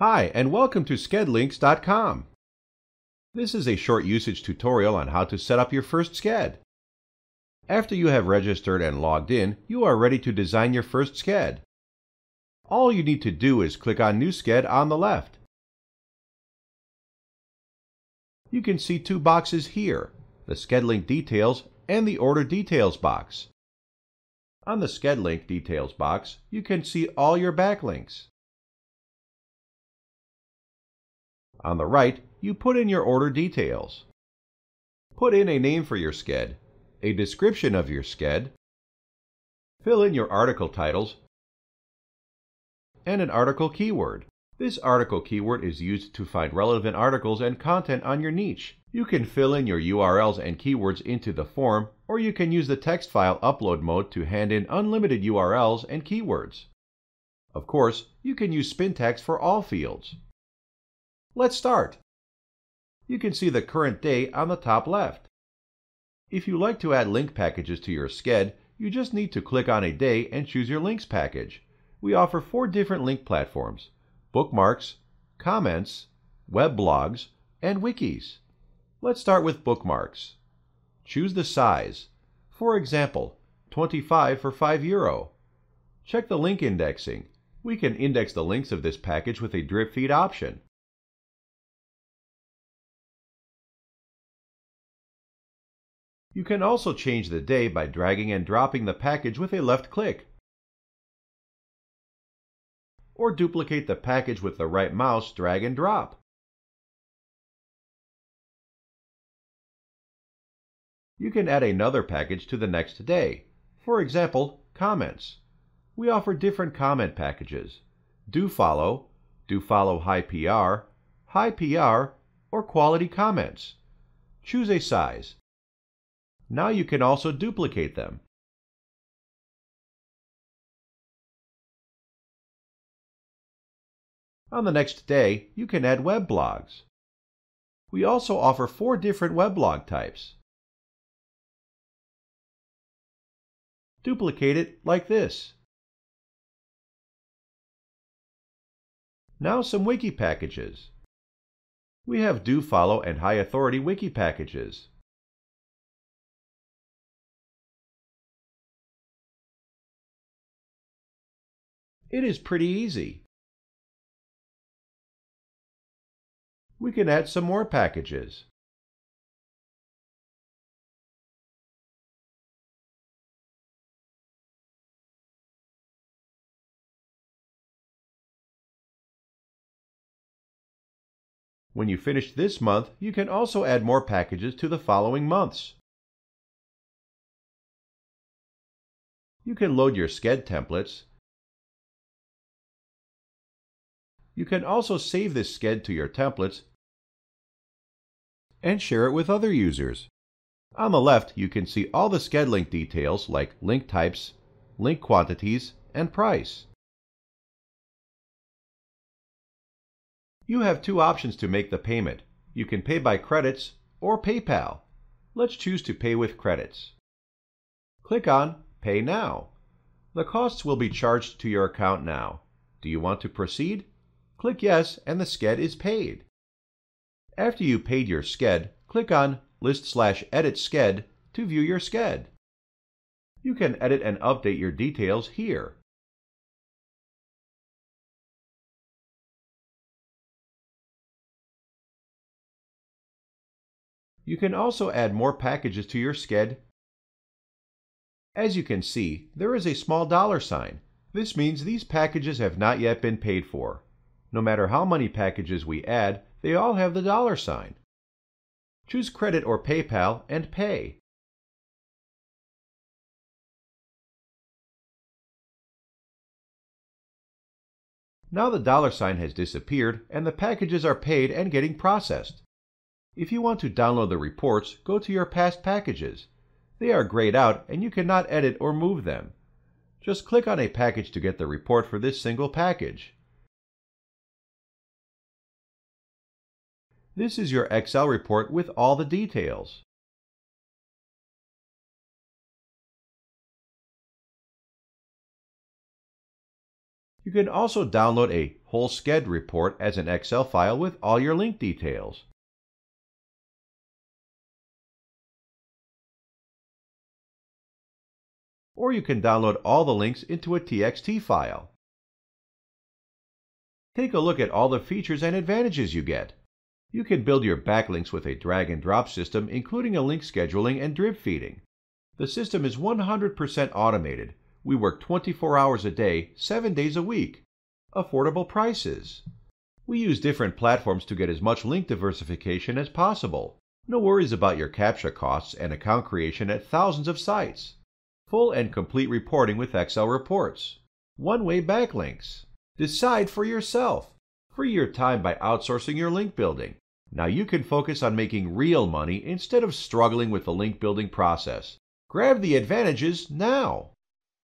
Hi, and welcome to Skedlinks.com. This is a short usage tutorial on how to set up your first Sked. After you have registered and logged in, you are ready to design your first Sked. All you need to do is click on New Sked on the left. You can see two boxes here, the Skedlink Details and the Order Details box. On the Skedlink Details box, you can see all your backlinks. On the right, you put in your order details. Put in a name for your Sked, a description of your Sked, fill in your article titles, and an article keyword. This article keyword is used to find relevant articles and content on your niche. You can fill in your URLs and keywords into the form, or you can use the text file upload mode to hand in unlimited URLs and keywords. Of course, you can use Spintax for all fields. Let's start. You can see the current day on the top left. If you like to add link packages to your Sked, you just need to click on a day and choose your links package. We offer four different link platforms, bookmarks, comments, web blogs, and wikis. Let's start with bookmarks. Choose the size. For example, 25 for 5 euro. Check the link indexing. We can index the links of this package with a drip feed option. You can also change the day by dragging and dropping the package with a left click. Or duplicate the package with the right mouse drag and drop. You can add another package to the next day. For example, comments. We offer different comment packages. Do follow, do follow high PR, high PR, or quality comments. Choose a size. Now you can also duplicate them. On the next day, you can add web blogs. We also offer four different weblog types. Duplicate it like this. Now some wiki packages. We have do follow and high authority wiki packages. It is pretty easy. We can add some more packages. When you finish this month, you can also add more packages to the following months. You can load your Sked templates You can also save this Sked to your templates and share it with other users. On the left, you can see all the Sked link details like link types, link quantities, and price. You have two options to make the payment. You can pay by credits or PayPal. Let's choose to pay with credits. Click on Pay Now. The costs will be charged to your account now. Do you want to proceed? Click Yes and the Sked is paid. After you paid your Sked, click on List slash Edit Sked to view your Sked. You can edit and update your details here. You can also add more packages to your Sked. As you can see, there is a small dollar sign. This means these packages have not yet been paid for. No matter how many packages we add, they all have the dollar sign. Choose Credit or PayPal and Pay. Now the dollar sign has disappeared and the packages are paid and getting processed. If you want to download the reports, go to your past packages. They are grayed out and you cannot edit or move them. Just click on a package to get the report for this single package. This is your Excel report with all the details. You can also download a whole Sked report as an Excel file with all your link details. Or you can download all the links into a TXT file. Take a look at all the features and advantages you get. You can build your backlinks with a drag and drop system, including a link scheduling and drip feeding. The system is 100% automated. We work 24 hours a day, 7 days a week. Affordable prices. We use different platforms to get as much link diversification as possible. No worries about your CAPTCHA costs and account creation at thousands of sites. Full and complete reporting with Excel reports. One-way backlinks. Decide for yourself. Free your time by outsourcing your link building. Now you can focus on making real money instead of struggling with the link building process. Grab the advantages now.